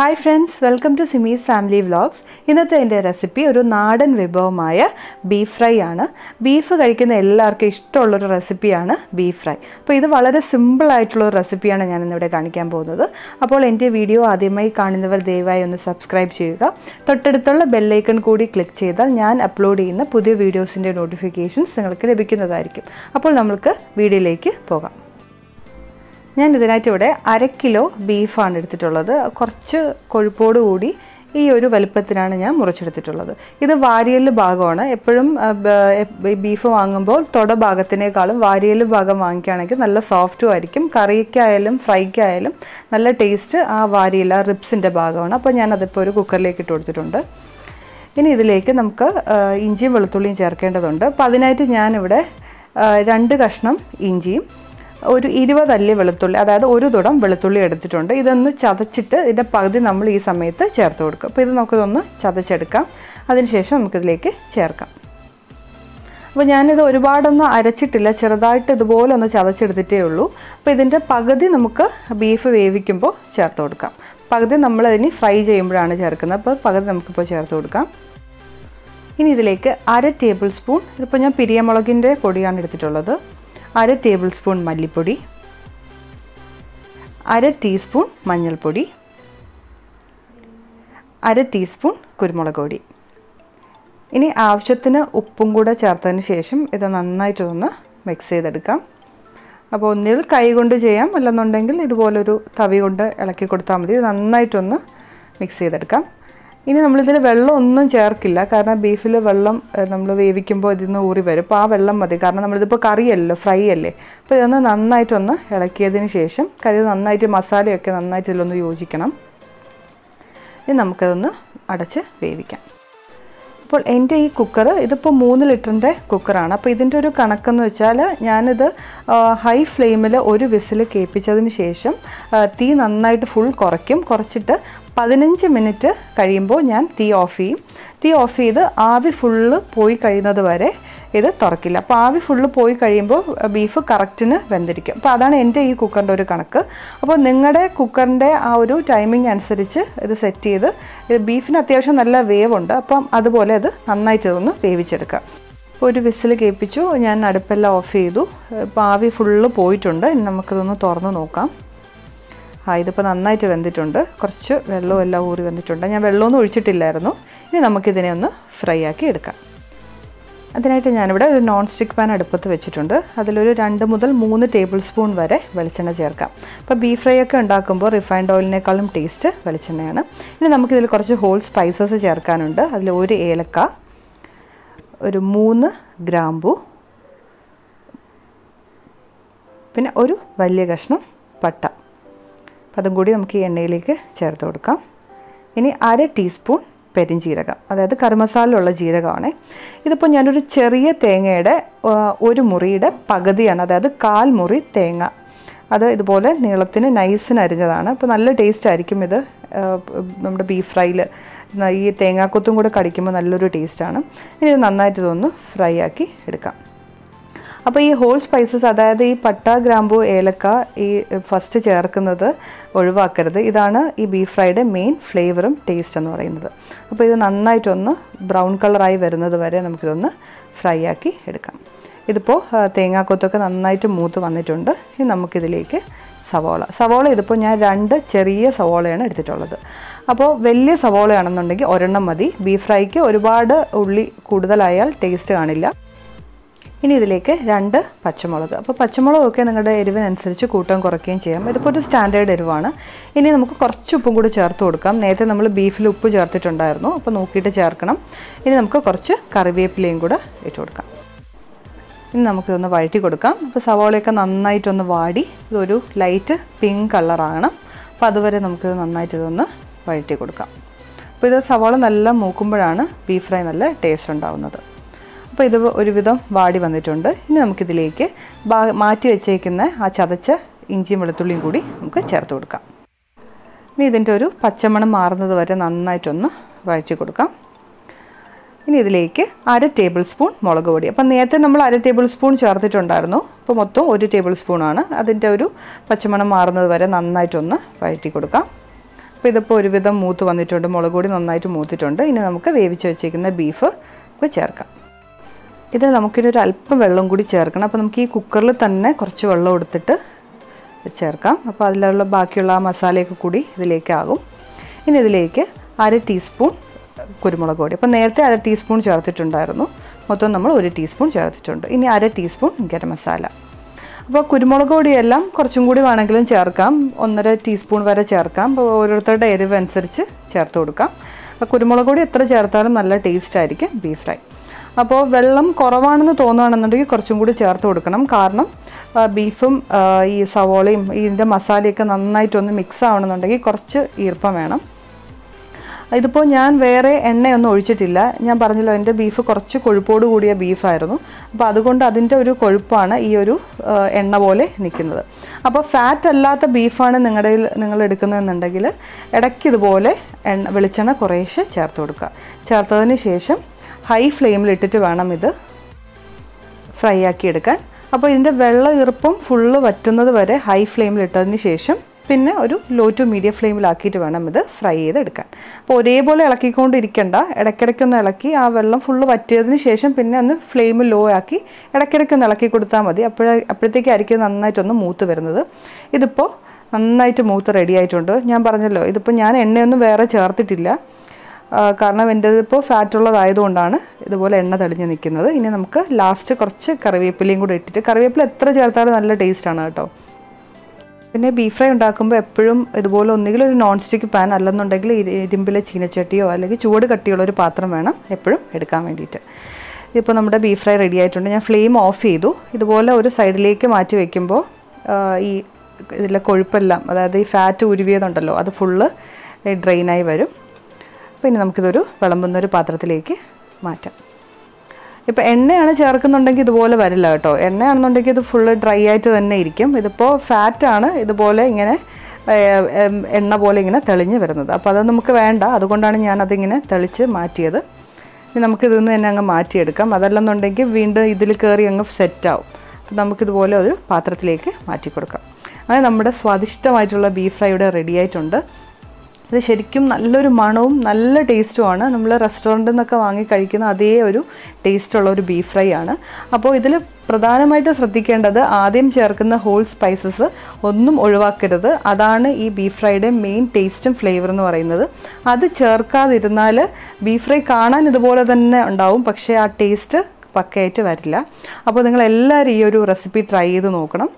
Hi friends welcome to Simi's family vlogs ഇന്നത്തെ എന്റെ recipe ഒരു നാടൻ വിഭവമായ ബീഫ് ഫ്രൈ ആണ്. ബീഫ് കഴിക്കുന്ന എല്ലാവർക്കും ഇഷ്ടമുള്ളൊരു റെസിപ്പിയാണ് ബീഫ് ഫ്രൈ അപ്പോൾ ഇത് വളരെ ഒരു റെസിപ്പിയാണ് ഞാൻ ഇന്നിവിടെ കാണിക്കാൻ പോകുന്നത്. അപ്പോൾ എന്റെ വീഡിയോ ആദ്യമായി കാണുന്നവർ ദയവായി ഒന്ന് സബ്സ്ക്രൈബ് ചെയ്യുക. തൊട്ടടുത്തുള്ള ബെല്ലൈക്കൺ കൂടി ക്ലിക്ക് ചെയ്താൽ ഞാൻ അപ്ലോഡ് ചെയ്യുന്ന പുതിയ വീഡിയോസിന്റെ നോട്ടിഫിക്കേഷൻസ് നിങ്ങൾക്ക് ലഭിക്കുന്നതായിരിക്കും. അപ്പോൾ നമുക്ക് വീഡിയോയിലേക്ക് പോകാം. ഞാൻ ഇതിനായിട്ട് ഇവിടെ അര കിലോ ബീഫാണ് എടുത്തിട്ടുള്ളത്. കുറച്ച് കൊഴുപ്പോട് കൂടി ഈ ഒരു വലുപ്പത്തിനാണ് ഞാൻ മുറിച്ചെടുത്തിട്ടുള്ളത്. ഇത് വാരിയൽ ഭാഗമാണ്. എപ്പോഴും ബീഫ് വാങ്ങുമ്പോൾ തൊട ഭാഗത്തിനേക്കാളും വാരിയൽ ഭാഗം വാങ്ങിക്കുകയാണെങ്കിൽ നല്ല സോഫ്റ്റും ആയിരിക്കും. കറിക്കായാലും ഫ്രൈക്കായാലും നല്ല ടേസ്റ്റ് ആ വാരിയൽ ആ റിബ്സിന്റെ ഭാഗമാണ്. അപ്പോൾ ഞാൻ അതിപ്പോൾ ഒരു കുക്കറിലേക്ക് ഇട്ട് കൊടുത്തിട്ടുണ്ട്. ഇനി ഇതിലേക്ക് നമുക്ക് ഇഞ്ചിയും വെളുത്തുള്ളിയും ചേർക്കേണ്ടതുണ്ട്. അപ്പോൾ അതിനായിട്ട് ഞാനിവിടെ രണ്ട് കഷ്ണം ഇഞ്ചിയും ഒരു ഇരുപത് അല്ലി വെളുത്തുള്ളി അതായത് ഒരു തുടം വെളുത്തുള്ളി എടുത്തിട്ടുണ്ട്. ഇതൊന്ന് ചതച്ചിട്ട് ഇതിന്റെ പകുതി നമ്മൾ ഈ സമയത്ത് ചേർത്ത് കൊടുക്കും അപ്പോൾ ഇത് നമുക്കിതൊന്ന് ചതച്ചെടുക്കാം. അതിനുശേഷം നമുക്കിതിലേക്ക് ചേർക്കാം. അപ്പോൾ ഞാനിത് ഒരുപാടൊന്നും അരച്ചിട്ടില്ല. ചെറുതായിട്ട് ഇതുപോലെ ഒന്ന് ചതച്ചെടുത്തിട്ടേ ഉള്ളൂ. അപ്പോൾ ഇതിന്റെ പകുതി നമുക്ക് ബീഫ് വേവിക്കുമ്പോൾ ചേർത്ത് കൊടുക്കാം. പകുതി നമ്മളതിന് ഫ്രൈ ചെയ്യുമ്പോഴാണ് ചേർക്കുന്നത്. അപ്പോൾ പകുതി നമുക്കിപ്പോൾ ചേർത്ത് കൊടുക്കാം. ഇനി ഇതിലേക്ക് അര ടേബിൾ സ്പൂൺ ഇതിപ്പോൾ ഞാൻ പിരിയമുളകിന്റെ പൊടിയാണ് എടുത്തിട്ടുള്ളത്. അര ടേബിൾ സ്പൂൺ മല്ലിപ്പൊടി അര ടീസ്പൂൺ മഞ്ഞൾപ്പൊടി അര ടീസ്പൂൺ കുരുമുളക് പൊടി. ഇനി ആവശ്യത്തിന് ഉപ്പും കൂടെ ചേർത്തതിന് ശേഷം ഇത് നന്നായിട്ടൊന്ന് മിക്സ് ചെയ്തെടുക്കാം. അപ്പോൾ ഒന്നിൽ കൈ കൊണ്ട് ചെയ്യാം അല്ലെന്നുണ്ടെങ്കിൽ ഇതുപോലൊരു തവി കൊണ്ട് ഇളക്കി കൊടുത്താൽ മതി. നന്നായിട്ടൊന്ന് മിക്സ് ചെയ്തെടുക്കാം. ഇനി നമ്മളിതിൽ വെള്ളം ഒന്നും ചേർക്കില്ല. കാരണം ബീഫിൽ വെള്ളം നമ്മൾ വേവിക്കുമ്പോൾ ഇതിൽ നിന്ന് ഊറി വരും. അപ്പോൾ ആ വെള്ളം മതി. കാരണം നമ്മളിതിപ്പോൾ കറിയല്ലോ ഫ്രൈ അല്ലേ അപ്പോൾ ഇതൊന്ന് നന്നായിട്ടൊന്ന് ഇളക്കിയതിന് ശേഷം കറി നന്നായിട്ട് മസാലയൊക്കെ നന്നായിട്ട് ഇതിലൊന്ന് യോജിക്കണം. ഇനി നമുക്കതൊന്ന് അടച്ച് വേവിക്കാം. അപ്പോൾ എന്റെ ഈ കുക്കർ ഇതിപ്പോൾ മൂന്ന് ലിറ്ററിന്റെ കുക്കറാണ്. അപ്പോൾ ഇതിന്റെ ഒരു കണക്കെന്ന് വെച്ചാൽ ഞാനിത് ഹൈ ഫ്ലെയിമിൽ ഒരു വിസിൽ കേൾപ്പിച്ചതിന് ശേഷം തീ നന്നായിട്ട് ഫുൾ കുറയ്ക്കും. കുറച്ചിട്ട് പതിനഞ്ച് മിനിറ്റ് കഴിയുമ്പോൾ ഞാൻ തീ ഓഫ് ചെയ്യും. തീ ഓഫ് ചെയ്ത് ആവി ഫുള്ള് പോയി കഴിയുന്നത് വരെ ഇത് തുറക്കില്ല. അപ്പോൾ ആവി ഫുള്ള് പോയി കഴിയുമ്പോൾ ബീഫ് കറക്റ്റിന് വെന്തിരിക്കും. അപ്പോൾ അതാണ് എന്റെ ഈ കുക്കറിന്റെ ഒരു കണക്ക്. അപ്പോൾ നിങ്ങളുടെ കുക്കറിന്റെ ആ ഒരു ടൈമിംഗ് അനുസരിച്ച് ഇത് സെറ്റ് ചെയ്ത് ബീഫിന് അത്യാവശ്യം നല്ല വേവ് ഉണ്ട് അപ്പം അതുപോലെ അത് നന്നായിട്ട് ഒന്ന് വേവിച്ചെടുക്കുക. ഒരു വിസിൽ കേൾപ്പിച്ചു. ഞാൻ അടുപ്പെല്ലാം ഓഫ് ചെയ്തു. ഇപ്പോൾ ആവി ഫുള്ള് പോയിട്ടുണ്ട്. നമുക്കിതൊന്ന് തുറന്ന് നോക്കാം. ഇതിപ്പോൾ നന്നായിട്ട് വെന്തിട്ടുണ്ട്. കുറച്ച് വെള്ളവും എല്ലാം ഊറി വന്നിട്ടുണ്ട്. ഞാൻ വെള്ളമൊന്നും ഒഴിച്ചിട്ടില്ലായിരുന്നു. ഇനി നമുക്കിതിനെ ഒന്ന് ഫ്രൈ ആക്കി എടുക്കാം. അതിനായിട്ട് ഞാനിവിടെ ഒരു നോൺ സ്റ്റിക്ക് പാൻ അടുപ്പത്ത് വെച്ചിട്ടുണ്ട്. അതിലൊരു രണ്ട് മുതൽ മൂന്ന് ടേബിൾ സ്പൂൺ വരെ വെളിച്ചെണ്ണ ചേർക്കാം. അപ്പോൾ ബീഫ് ഫ്രൈ ഒക്കെ ഉണ്ടാക്കുമ്പോൾ റിഫൈൻഡ് ഓയിലിനേക്കാളും ടേസ്റ്റ് വെളിച്ചെണ്ണയാണ്. ഇനി നമുക്കിതിൽ കുറച്ച് ഹോൾ സ്പൈസസ് ചേർക്കാനുണ്ട്. അതിൽ ഒരു ഏലക്ക ഒരു മൂന്ന് ഗ്രാമ്പു പിന്നെ ഒരു വലിയ കഷ്ണം പട്ട. അപ്പം അതും കൂടി നമുക്ക് ഈ എണ്ണയിലേക്ക് ചേർത്ത് കൊടുക്കാം. ഇനി അര ടീസ്പൂൺ പെരിഞ്ജീരകം അതായത് കറിമസാലയുള്ള ജീരകമാണ്. ഇതിപ്പോൾ ഞാനൊരു ചെറിയ തേങ്ങയുടെ ഒരു മുറിയുടെ പകുതിയാണ് അതായത് കാൽ മുറി തേങ്ങ. അത് ഇതുപോലെ നീളത്തിന് നൈസിന് അരിഞ്ഞതാണ്. അപ്പോൾ നല്ല ടേസ്റ്റ് ആയിരിക്കും ഇത്. നമ്മുടെ ബീഫ് ഫ്രൈയിൽ ഈ തേങ്ങാക്കൊത്തും കൂടെ കടിക്കുമ്പോൾ നല്ലൊരു ടേസ്റ്റാണ് ഇനി ഇത് നന്നായിട്ട് ഇതൊന്ന് ഫ്രൈ ആക്കി എടുക്കാം. അപ്പോൾ ഈ ഹോൾ സ്പൈസസ് അതായത് ഈ പട്ട ഗ്രാമ്പു ഏലക്ക ഈ ഫസ്റ്റ് ചേർക്കുന്നത് ഒഴിവാക്കരുത്. ഇതാണ് ഈ ബീഫ് ഫ്രൈയുടെ മെയിൻ ഫ്ലേവറും ടേസ്റ്റ് എന്ന് പറയുന്നത്. അപ്പോൾ ഇത് നന്നായിട്ടൊന്ന് ബ്രൗൺ കളറായി വരുന്നത് വരെ നമുക്കിതൊന്ന് ഫ്രൈ ആക്കി എടുക്കാം. ഇതിപ്പോൾ തേങ്ങാക്കൊത്തൊക്കെ നന്നായിട്ട് മൂത്ത് വന്നിട്ടുണ്ട്. ഇനി നമുക്കിതിലേക്ക് സവോള. സവോള ഇതിപ്പോൾ ഞാൻ രണ്ട് ചെറിയ സവോളയാണ് എടുത്തിട്ടുള്ളത്. അപ്പോൾ വലിയ സവോളയാണെന്നുണ്ടെങ്കിൽ ഒരെണ്ണം മതി. ബീഫ് ഫ്രൈക്ക് ഒരുപാട് ഉള്ളി കൂടുതലായാൽ ടേസ്റ്റ് കാണില്ല. ഇനി ഇതിലേക്ക് രണ്ട് പച്ചമുളക്. അപ്പോൾ പച്ചമുളകൊക്കെ നിങ്ങളുടെ എരിവിനനുസരിച്ച് കൂട്ടം കുറയ്ക്കുകയും ചെയ്യാം. ഇതിപ്പോൾ ഒരു സ്റ്റാൻഡേർഡ് എരിവാണ്. ഇനി നമുക്ക് കുറച്ച് ഉപ്പും കൂടി ചേർത്ത് കൊടുക്കാം. നേരത്തെ നമ്മൾ ബീഫിൽ ഉപ്പ് ചേർത്തിട്ടുണ്ടായിരുന്നു. അപ്പോൾ നോക്കിയിട്ട് ചേർക്കണം. ഇനി നമുക്ക് കുറച്ച് കറിവേപ്പിലയും കൂടെ ഇട്ട് കൊടുക്കാം. ഇനി നമുക്കിതൊന്ന് വഴറ്റി കൊടുക്കാം. അപ്പോൾ സവോളയൊക്കെ നന്നായിട്ടൊന്ന് വാടി. ഇതൊരു ലൈറ്റ് പിങ്ക് കളറാണ്. അപ്പോൾ അതുവരെ നമുക്കിത് നന്നായിട്ട് ഇതൊന്ന് വഴറ്റി കൊടുക്കാം. അപ്പോൾ ഇത് സവോള നല്ല മൂക്കുമ്പോഴാണ് ബീഫ് ഫ്രൈ നല്ല ടേസ്റ്റ് ഉണ്ടാവുന്നത്. അപ്പോൾ ഇത് ഒരുവിധം വാടി വന്നിട്ടുണ്ട്. ഇനി നമുക്കിതിലേക്ക് മാറ്റി വെച്ചേക്കുന്ന ആ ചതച്ച ഇഞ്ചിയും വെളുത്തുള്ളിയും കൂടി നമുക്ക് ചേർത്ത് കൊടുക്കാം. ഇനി ഇതിന്റെ ഒരു പച്ചമണം മാറുന്നത് വരെ നന്നായിട്ടൊന്ന് വഴച്ചു കൊടുക്കാം. ഇനി ഇതിലേക്ക് അര ടേബിൾ സ്പൂൺ മുളക് പൊടി. അപ്പം നേരത്തെ നമ്മൾ അര ടേബിൾ സ്പൂൺ ചേർത്തിട്ടുണ്ടായിരുന്നു. അപ്പോൾ മൊത്തം ഒരു ടേബിൾ സ്പൂണാണ് അതിന്റെ ഒരു പച്ചമണം മാറുന്നത് വരെ നന്നായിട്ടൊന്ന് വഴറ്റി കൊടുക്കാം. അപ്പോൾ ഇതിപ്പോൾ ഒരുവിധം മൂത്ത് വന്നിട്ടുണ്ട്. മുളക് പൊടി നന്നായിട്ട് മൂത്തിട്ടുണ്ട്. ഇനി നമുക്ക് വേവിച്ച് വെച്ചേക്കുന്ന ബീഫ് ചേർക്കാം. ഇതിൽ നമുക്കിനി ഒരു അല്പം വെള്ളം കൂടി ചേർക്കണം. അപ്പോൾ നമുക്ക് ഈ കുക്കറിൽ തന്നെ കുറച്ച് വെള്ളം എടുത്തിട്ട് ചേർക്കാം. അപ്പോൾ അതിലുള്ള ബാക്കിയുള്ള ആ മസാലയൊക്കെ കൂടി ഇതിലേക്കാകും. ഇനി ഇതിലേക്ക് അര ടീസ്പൂൺ കുരുമുളക് പൊടി. അപ്പോൾ നേരത്തെ അര ടീസ്പൂൺ ചേർത്തിട്ടുണ്ടായിരുന്നു. മൊത്തം നമ്മൾ ഒരു ടീസ്പൂൺ ചേർത്തിട്ടുണ്ട്. ഇനി അര ടീസ്പൂൺ ഗരം മസാല. അപ്പോൾ കുരുമുളക് പൊടിയെല്ലാം കുറച്ചും കൂടി വേണമെങ്കിലും ചേർക്കാം. ഒന്നര ടീസ്പൂൺ വരെ ചേർക്കാം. അപ്പോൾ ഓരോരുത്തരുടെ എരിവ് അനുസരിച്ച് ചേർത്ത് കൊടുക്കാം. അപ്പോൾ കുരുമുളക് പൊടി എത്ര ചേർത്താലും നല്ല ടേസ്റ്റ് ആയിരിക്കും. ബീഫ് ഫ്രൈ അപ്പോൾ വെള്ളം കുറവാണെന്ന് തോന്നുകയാണെന്നുണ്ടെങ്കിൽ കുറച്ചും കൂടി ചേർത്ത് കൊടുക്കണം. കാരണം ബീഫും ഈ സവോളയും ഇതിന്റെ മസാലയൊക്കെ നന്നായിട്ടൊന്ന് മിക്സ് ആവണമെന്നുണ്ടെങ്കിൽ കുറച്ച് ഈർപ്പം വേണം. ഇതിപ്പോൾ ഞാൻ വേറെ എണ്ണയൊന്നും ഒഴിച്ചിട്ടില്ല. ഞാൻ പറഞ്ഞല്ലോ എന്റെ ബീഫ് കുറച്ച് കൊഴുപ്പോട് കൂടിയ ബീഫായിരുന്നു. അപ്പോൾ അതുകൊണ്ട് അതിന്റെ ഒരു കൊഴുപ്പാണ് ഈ ഒരു എണ്ണ പോലെ നിൽക്കുന്നത്. അപ്പോൾ ഫാറ്റ് അല്ലാത്ത ബീഫാണ് നിങ്ങളുടെ നിങ്ങൾ എടുക്കുന്നതെന്നുണ്ടെങ്കിൽ ഇടയ്ക്ക് ഇതുപോലെ എണ്ണ വെളിച്ചെണ്ണ കുറേശ്ശെ ചേർത്ത് കൊടുക്കുക. ചേർത്തതിന് ശേഷം ഹൈ ഫ്ലെയിമിലിട്ടിട്ട് വേണം ഇത് ഫ്രൈ ആക്കി എടുക്കാൻ അപ്പോൾ ഇതിന്റെ വെള്ള ഈർപ്പം ഫുള്ള് വറ്റുന്നത് വരെ ഹൈ ഫ്ലെയിമിലിട്ടതിന് ശേഷം പിന്നെ ഒരു ലോ ടു മീഡിയം ഫ്ലെയിമിലാക്കിയിട്ട് വേണം ഇത് ഫ്രൈ ചെയ്തെടുക്കാൻ. അപ്പോൾ ഒരേപോലെ ഇളക്കിക്കൊണ്ടിരിക്കണ്ട. ഇടയ്ക്കിടയ്ക്കൊന്ന് ഇളക്കി ആ വെള്ളം ഫുള്ള് വറ്റിയതിന് ശേഷം പിന്നെ ഒന്ന് ഫ്ലെയിം ലോ ആക്കി ഇടയ്ക്കിടയ്ക്കൊന്ന് ഇളക്കി കൊടുത്താൽ മതി. അപ്പോഴേ അപ്പോഴത്തേക്കായിരിക്കും നന്നായിട്ടൊന്ന് മൂത്ത് വരുന്നത്. ഇതിപ്പോൾ നന്നായിട്ട് മൂത്ത് റെഡി ആയിട്ടുണ്ട്. ഞാൻ പറഞ്ഞല്ലോ ഇതിപ്പോൾ ഞാൻ എണ്ണയൊന്നും വേറെ ചേർത്തിട്ടില്ല. കാരണം എന്റെ ഇപ്പോൾ ഫാറ്റ് ഉള്ളതായതുകൊണ്ടാണ് ഇതുപോലെ എണ്ണ തെളിഞ്ഞ് നിൽക്കുന്നത്. ഇനി നമുക്ക് ലാസ്റ്റ് കുറച്ച് കറിവേപ്പിലയും കൂടി ഇട്ടിട്ട് കറിവേപ്പില എത്ര ചേർത്താലും നല്ല ടേസ്റ്റാണ് കേട്ടോ. പിന്നെ ബീഫ് ഫ്രൈ ഉണ്ടാക്കുമ്പോൾ എപ്പോഴും ഇതുപോലെ ഒന്നുകിൽ ഒരു നോൺ സ്റ്റിക്ക് പാൻ അല്ലെന്നുണ്ടെങ്കിൽ ഇരി- ഇരുമ്പിലെ ചീനച്ചട്ടിയോ അല്ലെങ്കിൽ ചൂട് കട്ടിയുള്ള ഒരു പാത്രം വേണം എപ്പോഴും എടുക്കാൻ വേണ്ടിയിട്ട്. ഇപ്പോൾ നമ്മുടെ ബീഫ് ഫ്രൈ റെഡി ആയിട്ടുണ്ട്. ഞാൻ ഫ്ലെയിം ഓഫ് ചെയ്തു. ഇതുപോലെ ഒരു സൈഡിലേക്ക് മാറ്റി വയ്ക്കുമ്പോൾ ഈ ഇതിലെ കൊഴുപ്പെല്ലാം അതായത് ഈ ഫാറ്റ് ഉരുവിയതുണ്ടല്ലോ അത് ഫുള്ള് ഡ്രെയിനായി വരും. പിന്നെ നമുക്കിതൊരു വിളമ്പുന്നൊരു പാത്രത്തിലേക്ക് മാറ്റാം. ഇപ്പോൾ എണ്ണയാണ് ചേർക്കുന്നുണ്ടെങ്കിൽ ഇതുപോലെ വരില്ല കേട്ടോ. എണ്ണയാണെന്നുണ്ടെങ്കിൽ ഇത് ഫുള്ള് ഡ്രൈ ആയിട്ട് തന്നെ ഇരിക്കും. ഇതിപ്പോൾ ഫാറ്റാണ് ഇതുപോലെ ഇങ്ങനെ എണ്ണ പോലെ ഇങ്ങനെ തെളിഞ്ഞ് വരുന്നത്. അപ്പോൾ അത് നമുക്ക് വേണ്ട. അതുകൊണ്ടാണ് ഞാൻ അതിങ്ങനെ തെളിച്ച് മാറ്റിയത്. ഇനി നമുക്കിതിൽ നിന്ന് തന്നെ അങ്ങ് മാറ്റിയെടുക്കാം. അതല്ലെന്നുണ്ടെങ്കിൽ വീണ്ടും ഇതിൽ കയറി അങ്ങ് സെറ്റാവും അപ്പോൾ നമുക്കിതുപോലെ ഒരു പാത്രത്തിലേക്ക് മാറ്റി കൊടുക്കാം അങ്ങനെ നമ്മുടെ സ്വാദിഷ്ടമായിട്ടുള്ള ബീഫ് ഫ്രൈ ഇവിടെ റെഡി ആയിട്ടുണ്ട്. ഇത് ശരിക്കും നല്ലൊരു മണവും നല്ല ടേസ്റ്റുമാണ് നമ്മൾ റെസ്റ്റോറന്റിൽ നിന്നൊക്കെ വാങ്ങി കഴിക്കുന്ന അതേ ഒരു ടേസ്റ്റുള്ള ഒരു ബീഫ് ഫ്രൈ ആണ്. അപ്പോൾ ഇതിൽ പ്രധാനമായിട്ടും ശ്രദ്ധിക്കേണ്ടത് ആദ്യം ചേർക്കുന്ന ഹോൾ സ്പൈസസ് ഒന്നും ഒഴിവാക്കരുത്. അതാണ് ഈ ബീഫ് ഫ്രൈയുടെ മെയിൻ ടേസ്റ്റും ഫ്ലേവർ എന്ന് പറയുന്നത്. അത് ചേർക്കാതിരുന്നാൽ ബീഫ് ഫ്രൈ കാണാൻ ഇതുപോലെ തന്നെ ഉണ്ടാവും. പക്ഷേ ആ ടേസ്റ്റ് പക്കയായിട്ട് വരില്ല. അപ്പോൾ നിങ്ങൾ എല്ലാവരും ഈ ഒരു റെസിപ്പി ട്രൈ ചെയ്ത് നോക്കണം.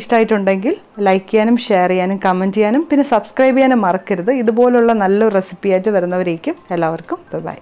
ഇഷ്ടമായിട്ടുണ്ടെങ്കിൽ ലൈക്ക് ചെയ്യാനും ഷെയർ ചെയ്യാനും കമന്റ് ചെയ്യാനും പിന്നെ സബ്സ്ക്രൈബ് ചെയ്യാനും മറക്കരുത്. ഇതുപോലുള്ള നല്ലൊരു റെസിപ്പി ആയിട്ട് വരുന്നവരേക്കും എല്ലാവർക്കും ബൈ